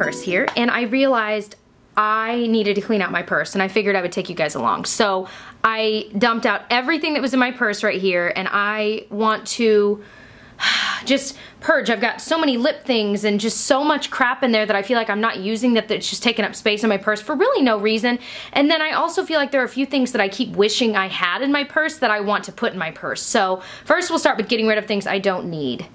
purse here and I realized I needed to clean out my purse and I figured I would take you guys along. So I dumped out everything that was in my purse right here and I want to just purge. I've got so many lip things and just so much crap in there that I feel like I'm not using that it's just taking up space in my purse for really no reason. And then I also feel like there are a few things that I keep wishing I had in my purse that I want to put in my purse. So first we'll start with getting rid of things I don't need.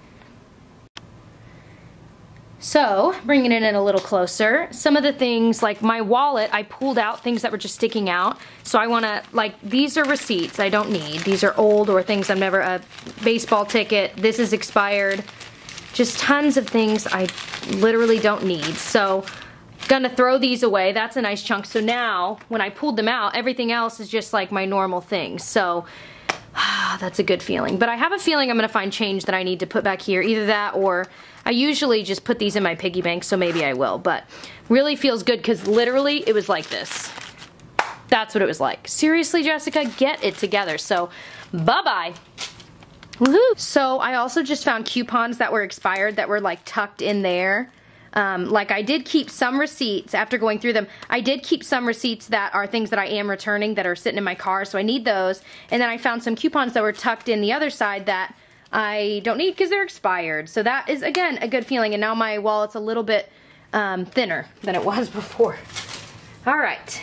So, bringing it in a little closer, some of the things, like my wallet, I pulled out things that were just sticking out. So I wanna, like, these are receipts I don't need. These are old or things I've never, a baseball ticket, this is expired. Just tons of things I literally don't need. So, gonna throw these away. That's a nice chunk. So now, when I pulled them out, everything else is just like my normal things. So, that's a good feeling. But I have a feeling I'm gonna find change that I need to put back here. Either that or I usually just put these in my piggy bank, so maybe I will. But really feels good because literally it was like this. That's what it was like. Seriously, Jessica, get it together. So, bye-bye. Woohoo! So I also just found coupons that were expired that were like tucked in there. Um, like I did keep some receipts after going through them. I did keep some receipts that are things that I am returning that are sitting in my car, so I need those. And then I found some coupons that were tucked in the other side that I don't need because they're expired. So that is, again, a good feeling. And now my wallet's a little bit um, thinner than it was before. All right.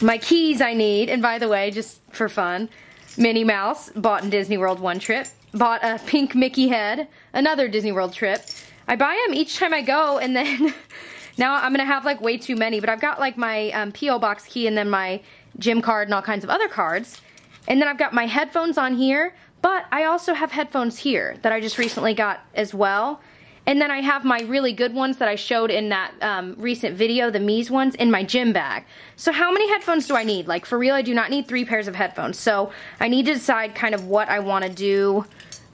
My keys I need, and by the way, just for fun, Minnie Mouse, bought in Disney World one trip. Bought a pink Mickey head, another Disney World trip. I buy them each time I go, and then now I'm gonna have like way too many, but I've got like my um, P.O. Box key and then my gym card and all kinds of other cards. And then I've got my headphones on here, but I also have headphones here that I just recently got as well. And then I have my really good ones that I showed in that um, recent video, the Mies ones, in my gym bag. So how many headphones do I need? Like for real, I do not need three pairs of headphones. So I need to decide kind of what I want to do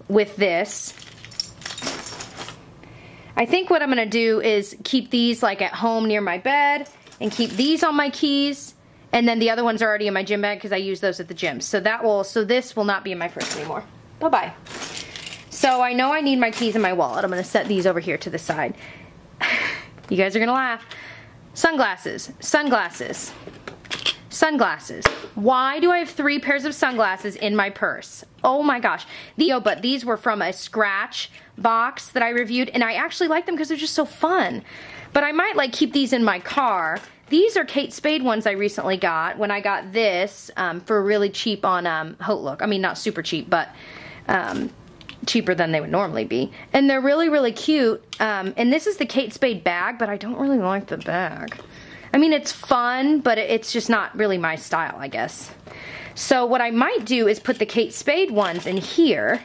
with this. I think what I'm going to do is keep these like at home near my bed and keep these on my keys and then the other ones are already in my gym bag because I use those at the gym. So that will, so this will not be in my purse anymore. Bye-bye. So I know I need my keys in my wallet. I'm gonna set these over here to the side. you guys are gonna laugh. Sunglasses, sunglasses, sunglasses. Why do I have three pairs of sunglasses in my purse? Oh my gosh. The, oh, but these were from a scratch box that I reviewed and I actually like them because they're just so fun. But I might like keep these in my car these are Kate Spade ones I recently got when I got this um, for really cheap on um, Look. I mean, not super cheap, but um, cheaper than they would normally be. And they're really, really cute. Um, and this is the Kate Spade bag, but I don't really like the bag. I mean, it's fun, but it's just not really my style, I guess. So what I might do is put the Kate Spade ones in here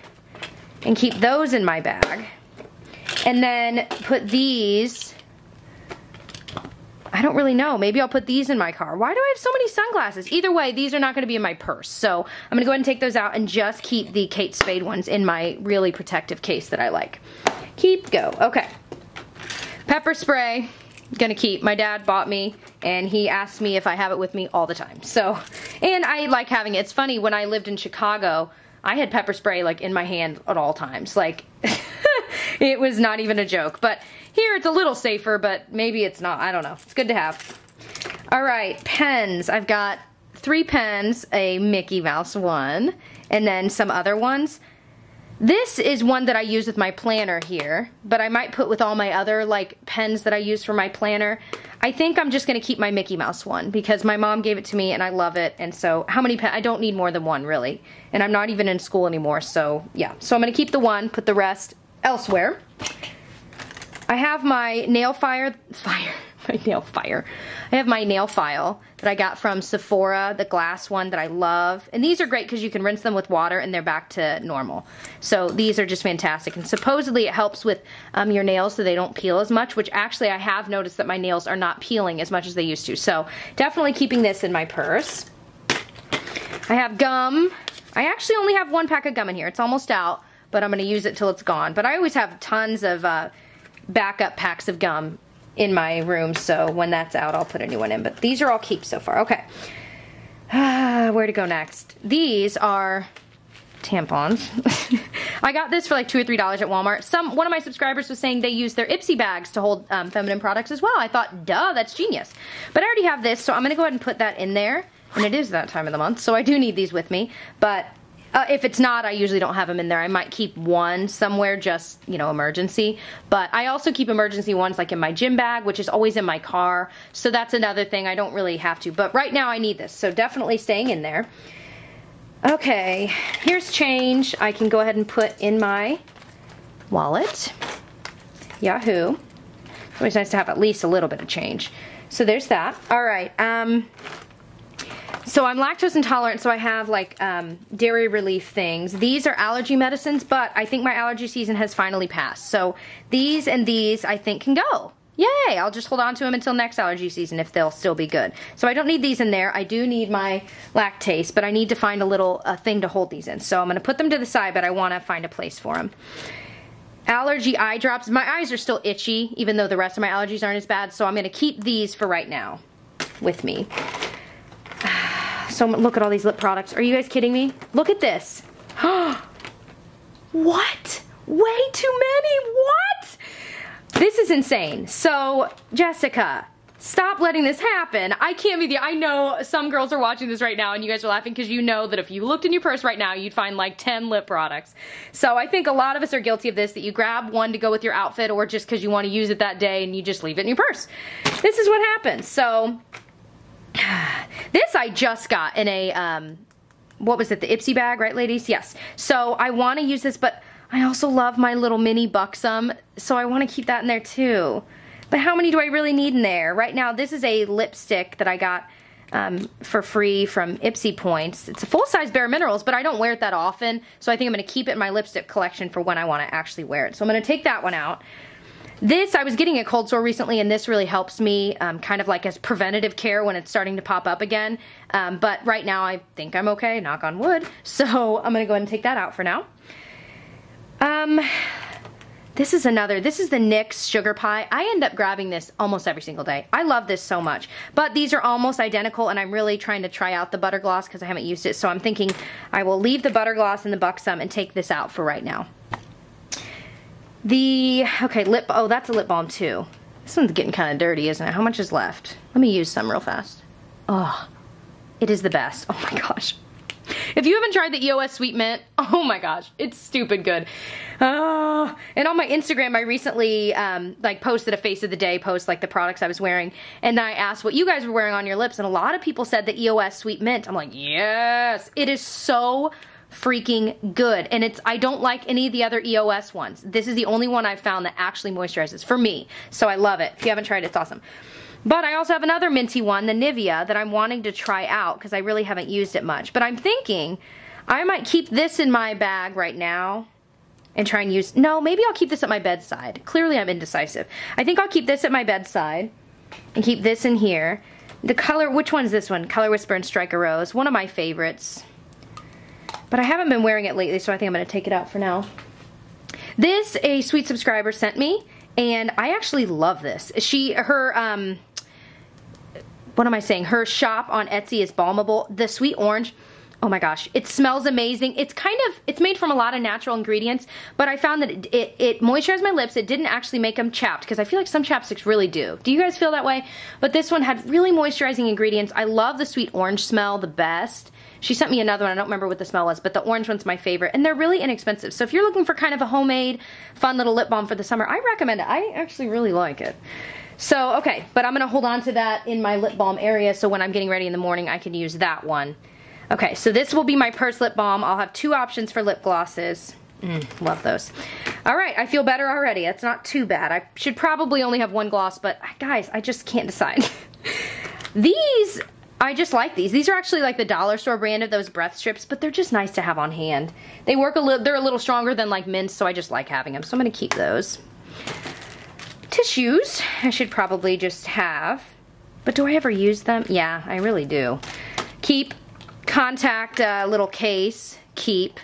and keep those in my bag. And then put these I don't really know. Maybe I'll put these in my car. Why do I have so many sunglasses? Either way, these are not gonna be in my purse. So I'm gonna go ahead and take those out and just keep the Kate Spade ones in my really protective case that I like. Keep, go, okay. Pepper spray, gonna keep. My dad bought me and he asked me if I have it with me all the time. So, and I like having it. It's funny, when I lived in Chicago, I had pepper spray like in my hand at all times. Like, it was not even a joke. But here it's a little safer, but maybe it's not. I don't know. It's good to have. All right, pens. I've got three pens, a Mickey Mouse one, and then some other ones. This is one that I use with my planner here, but I might put with all my other like pens that I use for my planner. I think I'm just gonna keep my Mickey Mouse one because my mom gave it to me and I love it. And so how many pens? I don't need more than one really. And I'm not even in school anymore, so yeah. So I'm gonna keep the one, put the rest elsewhere. I have my nail fire, fire, my nail fire. I have my nail file that I got from Sephora, the glass one that I love. And these are great because you can rinse them with water and they're back to normal. So these are just fantastic. And supposedly it helps with um, your nails so they don't peel as much, which actually I have noticed that my nails are not peeling as much as they used to. So definitely keeping this in my purse. I have gum. I actually only have one pack of gum in here. It's almost out, but I'm going to use it till it's gone. But I always have tons of uh, backup packs of gum in my room, so when that's out, I'll put a new one in. But these are all keep so far. Okay. where to go next? These are tampons. I got this for like two or three dollars at Walmart. Some One of my subscribers was saying they use their Ipsy bags to hold um, feminine products as well. I thought, duh, that's genius. But I already have this, so I'm gonna go ahead and put that in there. And it is that time of the month, so I do need these with me. But uh, if it's not, I usually don't have them in there. I might keep one somewhere just, you know, emergency. But I also keep emergency ones like in my gym bag, which is always in my car. So that's another thing. I don't really have to. But right now I need this. So definitely staying in there. Okay, here's change. I can go ahead and put in my wallet. Yahoo. It's always nice to have at least a little bit of change. So there's that. All right. Um, so I'm lactose intolerant, so I have like um, dairy relief things. These are allergy medicines, but I think my allergy season has finally passed. So these and these I think can go. Yay, I'll just hold on to them until next allergy season if they'll still be good. So I don't need these in there. I do need my lactase, but I need to find a little uh, thing to hold these in. So I'm going to put them to the side, but I want to find a place for them. Allergy eye drops. My eyes are still itchy, even though the rest of my allergies aren't as bad, so I'm going to keep these for right now with me. So look at all these lip products. Are you guys kidding me? Look at this. what? Way too many? What? This is insane. So, Jessica, stop letting this happen. I can't be the, I know some girls are watching this right now and you guys are laughing because you know that if you looked in your purse right now, you'd find like 10 lip products. So I think a lot of us are guilty of this, that you grab one to go with your outfit or just because you want to use it that day and you just leave it in your purse. This is what happens. So this I just got in a, um, what was it, the Ipsy bag, right ladies? Yes. So I want to use this, but I also love my little mini Buxom, so I want to keep that in there too. But how many do I really need in there? Right now, this is a lipstick that I got um, for free from Ipsy Points. It's a full-size Bare Minerals, but I don't wear it that often, so I think I'm going to keep it in my lipstick collection for when I want to actually wear it. So I'm going to take that one out. This, I was getting a cold sore recently, and this really helps me um, kind of like as preventative care when it's starting to pop up again. Um, but right now, I think I'm okay, knock on wood. So I'm to go ahead and take that out for now. Um, this is another, this is the NYX Sugar Pie. I end up grabbing this almost every single day. I love this so much. But these are almost identical and I'm really trying to try out the butter gloss because I haven't used it. So I'm thinking I will leave the butter gloss and the Buxom and take this out for right now. The, okay, lip, oh, that's a lip balm too. This one's getting kind of dirty, isn't it? How much is left? Let me use some real fast. Oh, it is the best. Oh my gosh. If you haven't tried the EOS Sweet Mint, oh my gosh, it's stupid good. Oh, and on my Instagram, I recently um, like posted a face of the day post, like the products I was wearing, and I asked what you guys were wearing on your lips, and a lot of people said the EOS Sweet Mint. I'm like, yes, it is so freaking good. And it's, I don't like any of the other EOS ones. This is the only one I've found that actually moisturizes for me. So I love it. If you haven't tried it, it's awesome. But I also have another minty one, the Nivea, that I'm wanting to try out because I really haven't used it much. But I'm thinking I might keep this in my bag right now and try and use, no, maybe I'll keep this at my bedside. Clearly I'm indecisive. I think I'll keep this at my bedside and keep this in here. The color, which one's this one? Color Whisper and Strike a Rose. One of my favorites. But I haven't been wearing it lately, so I think I'm going to take it out for now. This, a sweet subscriber sent me, and I actually love this. She, her, um, what am I saying? Her shop on Etsy is Balmable. The sweet orange, oh my gosh, it smells amazing. It's kind of, it's made from a lot of natural ingredients, but I found that it, it, it moisturized my lips. It didn't actually make them chapped, because I feel like some chapsticks really do. Do you guys feel that way? But this one had really moisturizing ingredients. I love the sweet orange smell the best. She sent me another one. I don't remember what the smell was, but the orange one's my favorite. And they're really inexpensive. So if you're looking for kind of a homemade, fun little lip balm for the summer, I recommend it. I actually really like it. So, okay, but I'm going to hold on to that in my lip balm area so when I'm getting ready in the morning, I can use that one. Okay, so this will be my purse lip balm. I'll have two options for lip glosses. Mm, love those. All right, I feel better already. That's not too bad. I should probably only have one gloss, but guys, I just can't decide. These I just like these. These are actually like the dollar store brand of those breath strips, but they're just nice to have on hand. They work a little, they're a little stronger than like mints, so I just like having them. So I'm gonna keep those. Tissues, I should probably just have. But do I ever use them? Yeah, I really do. Keep, contact uh, little case, keep.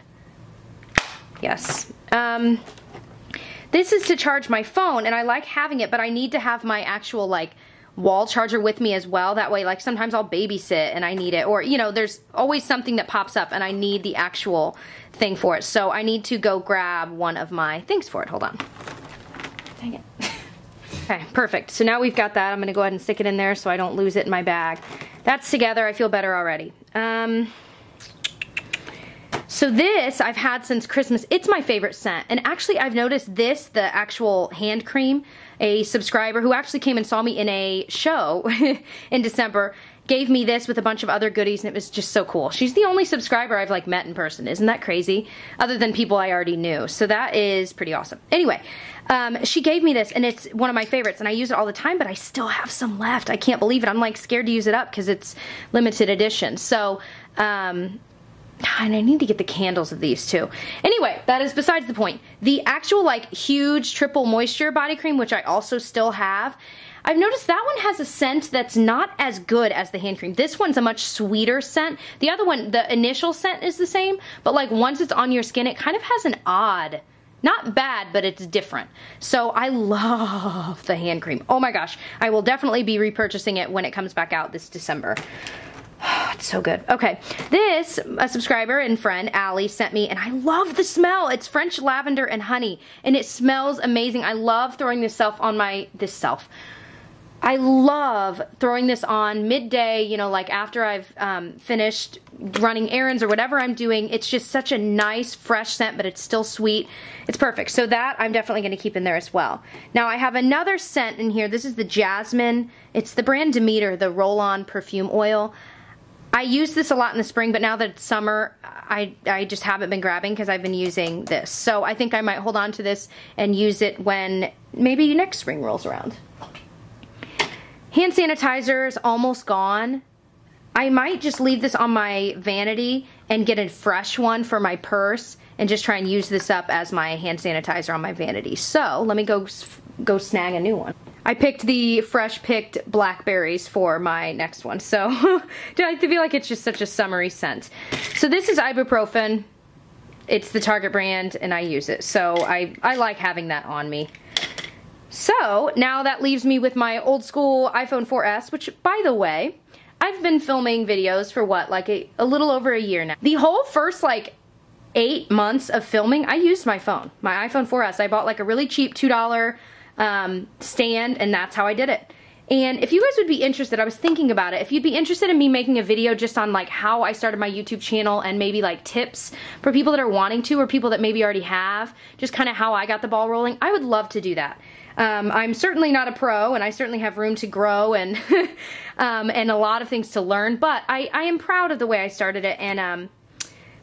Yes. Um, this is to charge my phone, and I like having it, but I need to have my actual like wall charger with me as well. That way, like sometimes I'll babysit and I need it. Or, you know, there's always something that pops up and I need the actual thing for it. So I need to go grab one of my things for it. Hold on. Dang it. okay, perfect. So now we've got that. I'm gonna go ahead and stick it in there so I don't lose it in my bag. That's together. I feel better already. Um, so this I've had since Christmas. It's my favorite scent. And actually I've noticed this, the actual hand cream, a subscriber who actually came and saw me in a show in December gave me this with a bunch of other goodies and it was just so cool. She's the only subscriber I've like met in person. Isn't that crazy? Other than people I already knew. So that is pretty awesome. Anyway, um, she gave me this and it's one of my favorites and I use it all the time but I still have some left. I can't believe it. I'm like scared to use it up because it's limited edition. So um, and I need to get the candles of these too. Anyway, that is besides the point. The actual like huge triple moisture body cream, which I also still have, I've noticed that one has a scent that's not as good as the hand cream. This one's a much sweeter scent. The other one, the initial scent is the same, but like once it's on your skin, it kind of has an odd, not bad, but it's different. So I love the hand cream. Oh my gosh, I will definitely be repurchasing it when it comes back out this December. it's so good. Okay, this, a subscriber and friend, Allie, sent me, and I love the smell. It's French lavender and honey, and it smells amazing. I love throwing this self on my, this self. I love throwing this on midday, you know, like after I've um, finished running errands or whatever I'm doing. It's just such a nice, fresh scent, but it's still sweet. It's perfect. So that I'm definitely going to keep in there as well. Now I have another scent in here. This is the Jasmine. It's the brand Demeter, the roll-on perfume oil. I use this a lot in the spring, but now that it's summer, I, I just haven't been grabbing because I've been using this. So I think I might hold on to this and use it when maybe next spring rolls around. Hand sanitizer is almost gone. I might just leave this on my vanity and get a fresh one for my purse and just try and use this up as my hand sanitizer on my vanity. So let me go go snag a new one. I picked the fresh picked blackberries for my next one. So I feel like it's just such a summery scent. So this is ibuprofen. It's the Target brand and I use it. So I, I like having that on me. So now that leaves me with my old school iPhone 4S, which by the way, I've been filming videos for what, like a, a little over a year now. The whole first like eight months of filming, I used my phone, my iPhone 4S. I bought like a really cheap $2 um, stand and that's how I did it. And if you guys would be interested, I was thinking about it, if you'd be interested in me making a video just on like how I started my YouTube channel and maybe like tips for people that are wanting to or people that maybe already have, just kind of how I got the ball rolling, I would love to do that. Um, I'm certainly not a pro and I certainly have room to grow and um, and a lot of things to learn, but I, I am proud of the way I started it and um,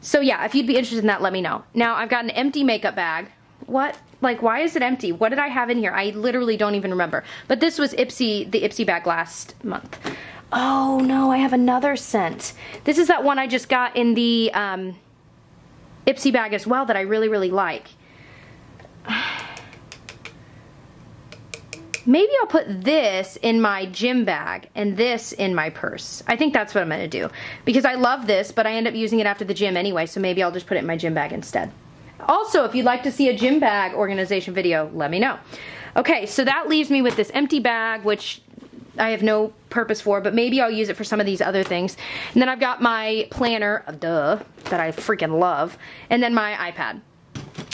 so yeah, if you'd be interested in that, let me know. Now I've got an empty makeup bag. What? Like, why is it empty? What did I have in here? I literally don't even remember. But this was Ipsy, the Ipsy bag last month. Oh no, I have another scent. This is that one I just got in the um, Ipsy bag as well that I really, really like. Maybe I'll put this in my gym bag and this in my purse. I think that's what I'm gonna do. Because I love this, but I end up using it after the gym anyway, so maybe I'll just put it in my gym bag instead. Also, if you'd like to see a gym bag organization video, let me know. Okay, so that leaves me with this empty bag, which I have no purpose for, but maybe I'll use it for some of these other things. And then I've got my planner, duh, that I freaking love, and then my iPad.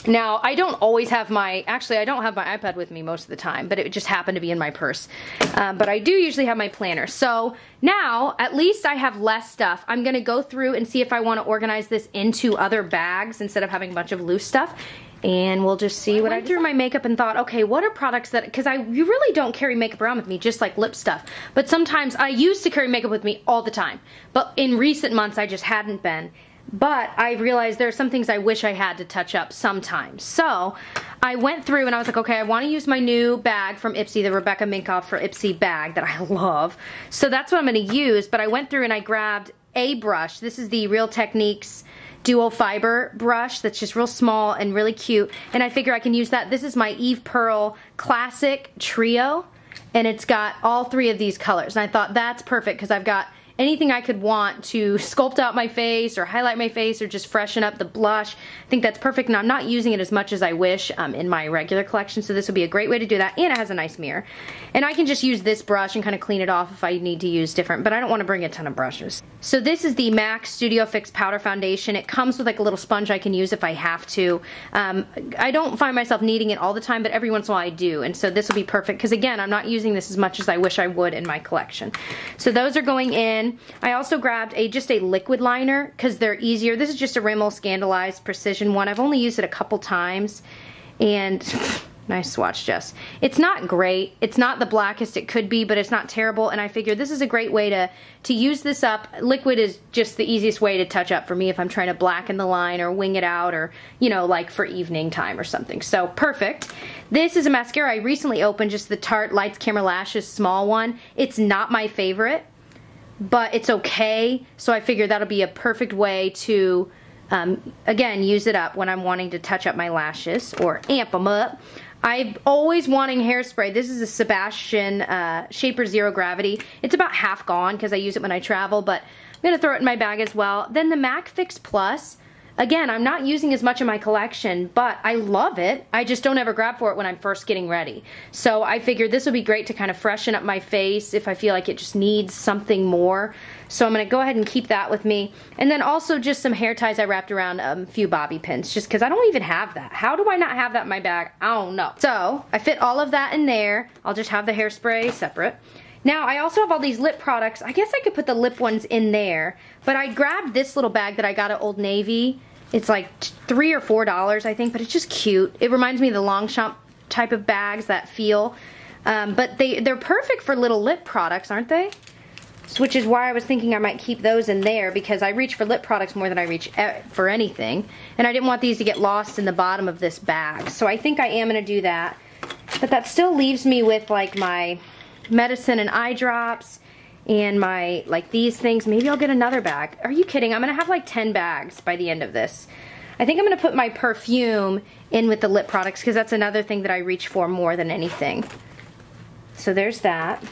Now, I don't always have my, actually I don't have my iPad with me most of the time, but it just happened to be in my purse. Um, but I do usually have my planner. So now, at least I have less stuff. I'm gonna go through and see if I wanna organize this into other bags instead of having a bunch of loose stuff and we'll just see what I, I through my makeup and thought, okay, what are products that, because I you really don't carry makeup around with me, just like lip stuff. But sometimes I used to carry makeup with me all the time. But in recent months, I just hadn't been. But I realized there are some things I wish I had to touch up sometimes. So I went through and I was like, okay, I want to use my new bag from Ipsy, the Rebecca Minkoff for Ipsy bag that I love. So that's what I'm going to use. But I went through and I grabbed a brush. This is the Real Techniques dual fiber brush that's just real small and really cute. And I figure I can use that. This is my Eve Pearl Classic Trio. And it's got all three of these colors. And I thought that's perfect because I've got anything I could want to sculpt out my face or highlight my face or just freshen up the blush. I think that's perfect and I'm not using it as much as I wish um, in my regular collection so this would be a great way to do that and it has a nice mirror. And I can just use this brush and kind of clean it off if I need to use different but I don't want to bring a ton of brushes. So this is the MAC Studio Fix Powder Foundation. It comes with like a little sponge I can use if I have to. Um, I don't find myself needing it all the time but every once in a while I do and so this will be perfect because again I'm not using this as much as I wish I would in my collection. So those are going in. I also grabbed a just a liquid liner because they're easier. This is just a Rimmel Scandaleyes Precision one. I've only used it a couple times and Nice swatch, Jess. It's not great. It's not the blackest it could be, but it's not terrible. And I figured this is a great way to, to use this up. Liquid is just the easiest way to touch up for me if I'm trying to blacken the line or wing it out or, you know, like for evening time or something. So perfect. This is a mascara I recently opened, just the Tarte Lights Camera Lashes small one. It's not my favorite, but it's okay. So I figured that'll be a perfect way to um, again, use it up when I'm wanting to touch up my lashes or amp them up. I'm always wanting hairspray. This is a Sebastian uh, Shaper Zero Gravity. It's about half gone because I use it when I travel, but I'm going to throw it in my bag as well. Then the MAC Fix Plus. Again, I'm not using as much in my collection, but I love it. I just don't ever grab for it when I'm first getting ready. So I figured this would be great to kind of freshen up my face if I feel like it just needs something more. So I'm gonna go ahead and keep that with me. And then also just some hair ties I wrapped around um, a few bobby pins, just cause I don't even have that. How do I not have that in my bag? I don't know. So I fit all of that in there. I'll just have the hairspray separate. Now, I also have all these lip products. I guess I could put the lip ones in there, but I grabbed this little bag that I got at Old Navy. It's like three or four dollars, I think, but it's just cute. It reminds me of the Longchamp type of bags that feel. Um, but they, they're perfect for little lip products, aren't they? which is why I was thinking I might keep those in there because I reach for lip products more than I reach for anything. And I didn't want these to get lost in the bottom of this bag. So I think I am going to do that. But that still leaves me with like my medicine and eye drops and my, like these things. Maybe I'll get another bag. Are you kidding? I'm to have like 10 bags by the end of this. I think I'm to put my perfume in with the lip products because that's another thing that I reach for more than anything. So there's that.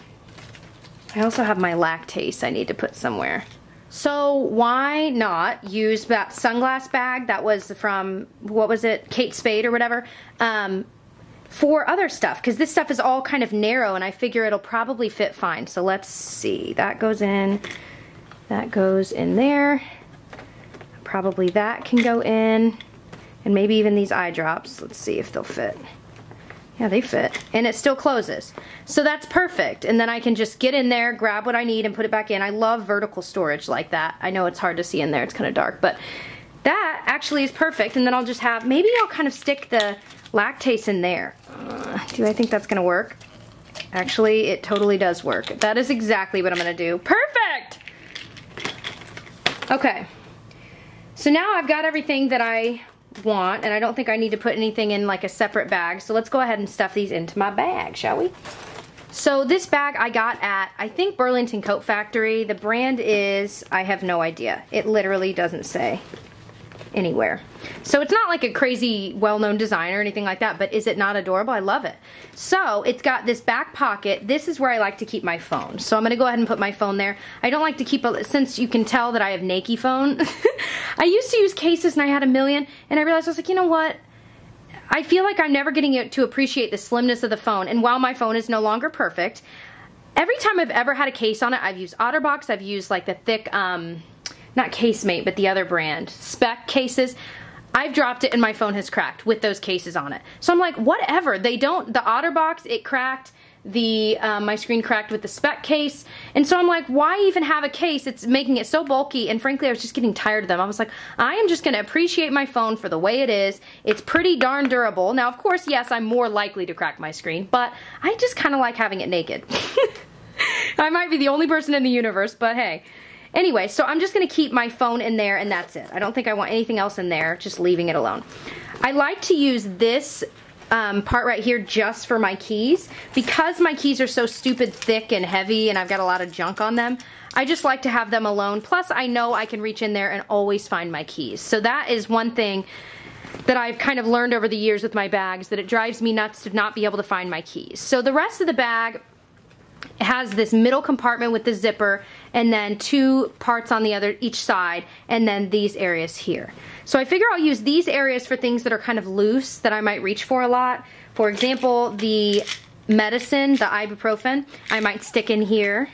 I also have my lactase I need to put somewhere. So why not use that sunglass bag that was from, what was it, Kate Spade or whatever, um, for other stuff because this stuff is all kind of narrow and I figure it'll probably fit fine. So let's see, that goes in, that goes in there, probably that can go in, and maybe even these eye drops. Let's see if they'll fit. Yeah, they fit. And it still closes. So that's perfect. And then I can just get in there, grab what I need, and put it back in. I love vertical storage like that. I know it's hard to see in there. It's kind of dark. But that actually is perfect. And then I'll just have, maybe I'll kind of stick the lactase in there. Uh, do I think that's to work? Actually, it totally does work. That is exactly what I'm to do. Perfect! Okay. So now I've got everything that I want, and I don't think I need to put anything in like a separate bag. So let's go ahead and stuff these into my bag, shall we? So this bag I got at, I think Burlington Coat Factory. The brand is, I have no idea. It literally doesn't say anywhere. So it's not like a crazy well-known design or anything like that, but is it not adorable? I love it. So it's got this back pocket. This is where I like to keep my phone. So I'm gonna go ahead and put my phone there. I don't like to keep, a, since you can tell that I have Nike phone, I used to use cases and I had a million, and I realized I was like, you know what? I feel like I'm never getting to appreciate the slimness of the phone, and while my phone is no longer perfect, every time I've ever had a case on it, I've used OtterBox, I've used like the thick, um, not Casemate, but the other brand, Speck cases. I've dropped it and my phone has cracked with those cases on it. So I'm like, whatever. They don't, the OtterBox, it cracked. The, um, my screen cracked with the spec case. And so I'm like, why even have a case? It's making it so bulky. And frankly, I was just getting tired of them. I was like, I am just going to appreciate my phone for the way it is. It's pretty darn durable. Now, of course, yes, I'm more likely to crack my screen, but I just kind of like having it naked. I might be the only person in the universe, but hey. Anyway, so I'm just gonna keep my phone in there and that's it. I don't think I want anything else in there, just leaving it alone. I like to use this um, part right here just for my keys. Because my keys are so stupid thick and heavy and I've got a lot of junk on them, I just like to have them alone. Plus, I know I can reach in there and always find my keys. So that is one thing that I've kind of learned over the years with my bags, that it drives me nuts to not be able to find my keys. So the rest of the bag, it has this middle compartment with the zipper and then two parts on the other each side and then these areas here. So I figure I'll use these areas for things that are kind of loose that I might reach for a lot. For example, the medicine, the ibuprofen, I might stick in here.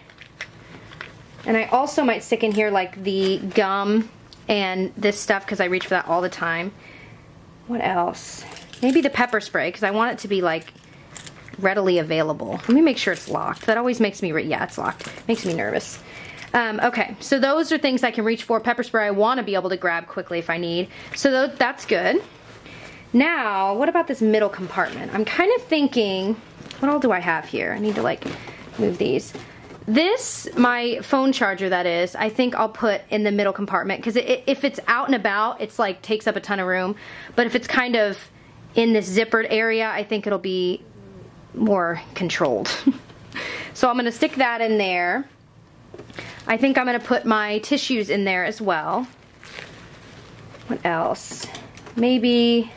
And I also might stick in here like the gum and this stuff because I reach for that all the time. What else? Maybe the pepper spray because I want it to be like readily available. Let me make sure it's locked. That always makes me, yeah, it's locked. Makes me nervous. Um, okay, so those are things I can reach for. Pepper spray I want to be able to grab quickly if I need. So th that's good. Now, what about this middle compartment? I'm kind of thinking, what all do I have here? I need to like move these. This, my phone charger that is, I think I'll put in the middle compartment because it, if it's out and about, it's like takes up a ton of room. But if it's kind of in this zippered area, I think it'll be more controlled. so I'm gonna stick that in there. I think I'm gonna put my tissues in there as well. What else? Maybe,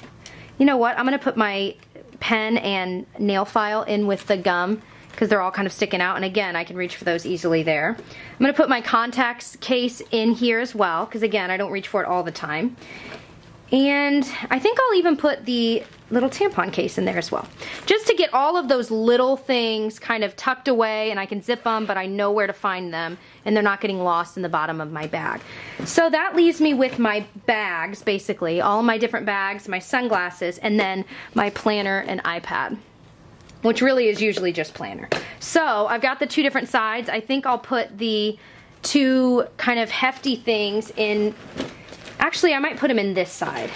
you know what? I'm gonna put my pen and nail file in with the gum because they're all kind of sticking out. And again, I can reach for those easily there. I'm gonna put my contacts case in here as well because again, I don't reach for it all the time. And I think I'll even put the little tampon case in there as well. Just to get all of those little things kind of tucked away and I can zip them, but I know where to find them and they're not getting lost in the bottom of my bag. So that leaves me with my bags, basically, all my different bags, my sunglasses, and then my planner and iPad which really is usually just planner. So I've got the two different sides. I think I'll put the two kind of hefty things in, actually I might put them in this side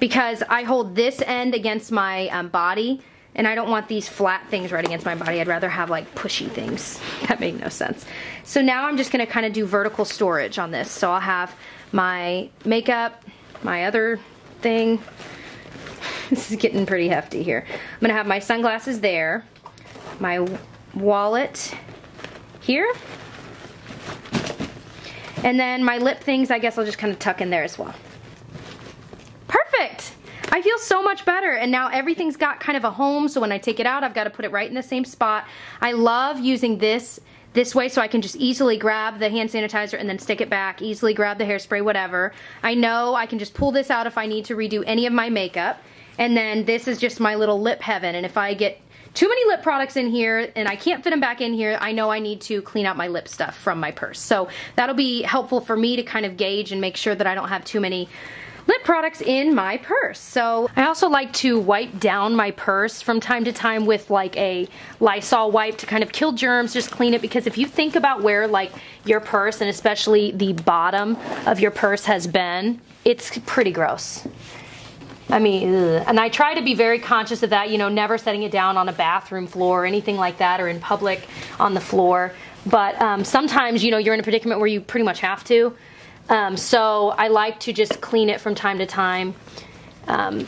because I hold this end against my um, body and I don't want these flat things right against my body. I'd rather have like pushy things. That made no sense. So now I'm just gonna kind of do vertical storage on this. So I'll have my makeup, my other thing. this is getting pretty hefty here. I'm gonna have my sunglasses there, my wallet here, and then my lip things I guess I'll just kind of tuck in there as well. Perfect. I feel so much better and now everything's got kind of a home so when I take it out I've got to put it right in the same spot. I love using this this way so I can just easily grab the hand sanitizer and then stick it back, easily grab the hairspray, whatever. I know I can just pull this out if I need to redo any of my makeup. And then this is just my little lip heaven and if I get too many lip products in here and I can't fit them back in here, I know I need to clean out my lip stuff from my purse. So that'll be helpful for me to kind of gauge and make sure that I don't have too many lip products in my purse. So I also like to wipe down my purse from time to time with like a Lysol wipe to kind of kill germs, just clean it because if you think about where like your purse and especially the bottom of your purse has been, it's pretty gross. I mean, ugh. and I try to be very conscious of that, you know, never setting it down on a bathroom floor or anything like that or in public on the floor. But um, sometimes, you know, you're in a predicament where you pretty much have to. Um, so I like to just clean it from time to time. Um,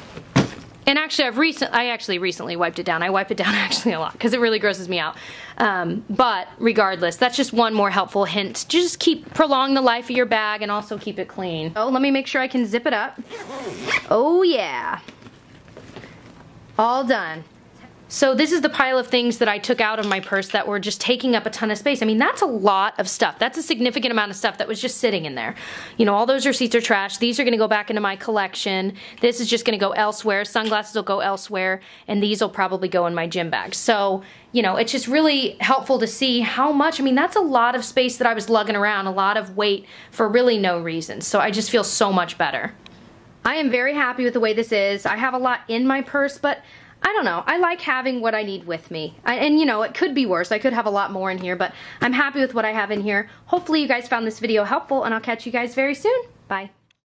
and actually, I've recent I actually recently wiped it down. I wipe it down actually a lot because it really grosses me out. Um, but regardless, that's just one more helpful hint. Just keep prolong the life of your bag and also keep it clean. Oh, let me make sure I can zip it up. Oh yeah, all done. So this is the pile of things that I took out of my purse that were just taking up a ton of space. I mean, that's a lot of stuff. That's a significant amount of stuff that was just sitting in there. You know, all those receipts are trash. These are gonna go back into my collection. This is just gonna go elsewhere. Sunglasses will go elsewhere. And these will probably go in my gym bag. So, you know, it's just really helpful to see how much, I mean, that's a lot of space that I was lugging around, a lot of weight for really no reason. So I just feel so much better. I am very happy with the way this is. I have a lot in my purse, but I don't know. I like having what I need with me. I, and you know, it could be worse. I could have a lot more in here, but I'm happy with what I have in here. Hopefully you guys found this video helpful and I'll catch you guys very soon. Bye.